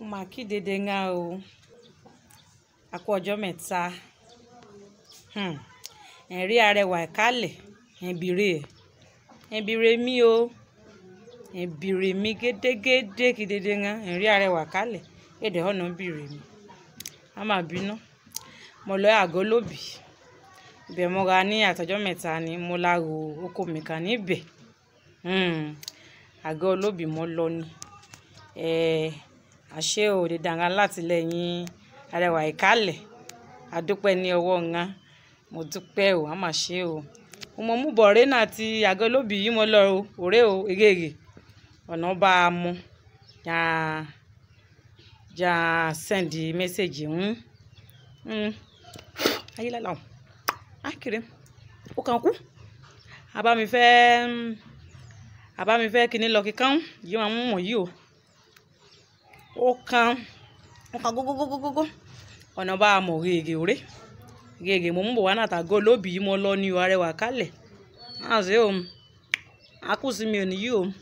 uma aqui dedenha o akọjọ mẹ́ta hmm. ẹ̀rí arẹwà ìkálẹ̀ ẹ̀bìrè ẹ̀bìrè mi o ẹ̀bìrè mi gédégédé kí dedenha ẹ̀rí arẹwà ìkálẹ̀ èdè ọ̀nà bìrè mi a máa bínú mo lọ ni la oko hmm. lọ àṣẹ ò lè dàgbà látìlẹ́yìn arẹwà ìkálẹ̀ àdúpẹ́ ní ọwọ́ ńlá mo dúpẹ́ ò àmà ṣe o mo mú bọ̀rẹ́ náà ti àgọ́ lóbì yìí mo lọ òré o egéèrè ọ̀nà bá a mú yàá yàá sẹ́ndì mẹ́sẹ̀gì ń hmm. ayélujára akéré ó kàn kú abámi fẹ́ abámi fẹ́ kíní lọ kíkan yìí wọn mú mọ̀ yìí o. ọka ọka gógógógógógó ọ̀nà bá a mọ̀ gègé òré gègé mò ń bọ̀ wá náà lóbì yìí mo lọ ní o arẹwà kálẹ̀ náà ṣe o akúsí mi ò níyí o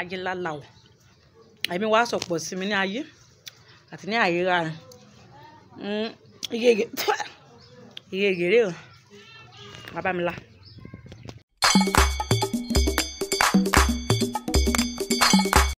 ajé lálá sọ̀pọ̀ sí mi ní ayé àti ní gègé